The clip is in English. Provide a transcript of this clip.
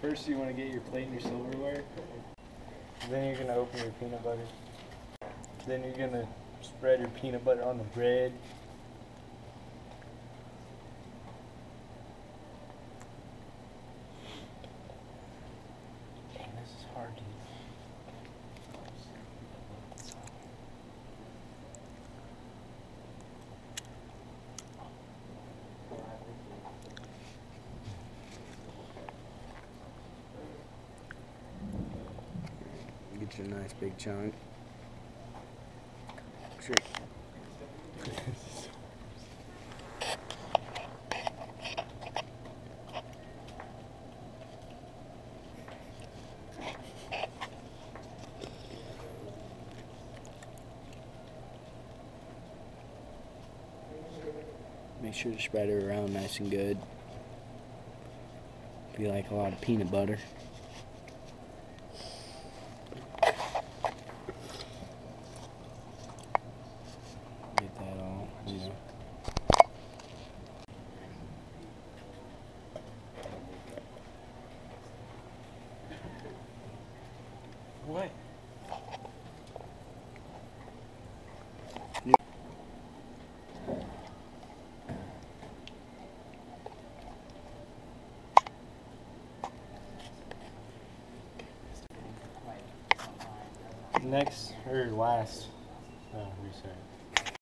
First, you want to get your plate and your silverware. Then you're gonna open your peanut butter. Then you're gonna spread your peanut butter on the bread. Get you a nice big chunk. Make sure to spread it around nice and good. You like a lot of peanut butter. Get that all, you know. What? Next or last? Uh, oh, reset.